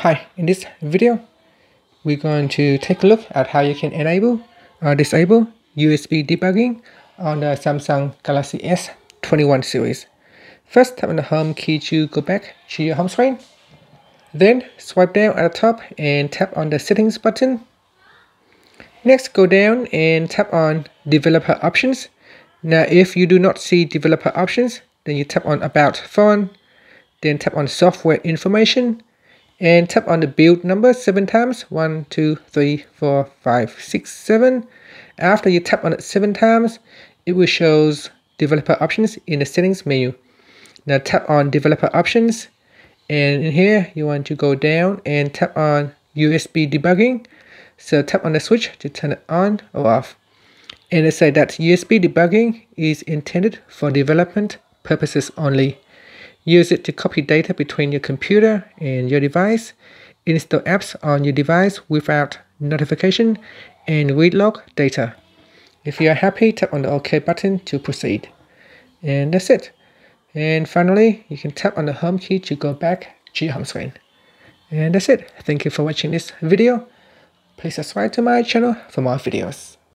Hi, in this video, we're going to take a look at how you can enable or disable USB debugging on the Samsung Galaxy S21 series. First, tap on the home key to go back to your home screen. Then, swipe down at the top and tap on the settings button. Next, go down and tap on developer options. Now, if you do not see developer options, then you tap on about phone, then tap on software information, and tap on the build number seven times. One two three four five six seven. After you tap on it seven times it will shows developer options in the settings menu. Now tap on developer options. And in here you want to go down and tap on USB debugging. So tap on the switch to turn it on or off. And it say that USB debugging is intended for development purposes only Use it to copy data between your computer and your device, install apps on your device without notification, and read log data. If you are happy, tap on the OK button to proceed. And that's it. And finally, you can tap on the home key to go back to your home screen. And that's it. Thank you for watching this video. Please subscribe to my channel for more videos.